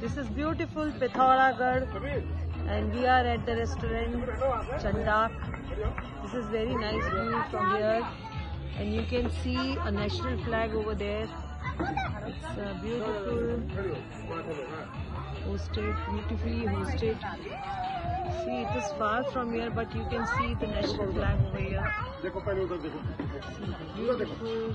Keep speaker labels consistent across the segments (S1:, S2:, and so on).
S1: This is beautiful Pithoragarh and we are at the restaurant Chandak. This is very nice view from here and you can see a national flag over there. It's uh, beautiful, hosted, beautifully hosted. See, it is far from here, but you can see the national flag over here. Beautiful.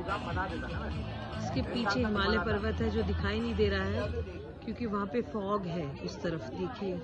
S1: इसके पीछे हिमालय पर्वत है जो दिखाई नहीं दे रहा है, क्योंकि वहाँ पे फॉग है उस तरफ़, देखिए।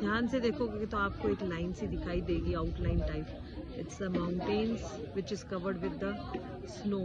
S1: ध्यान से देखोगे तो आपको एक लाइन सी दिखाई देगी outline type it's the mountains which is covered with the snow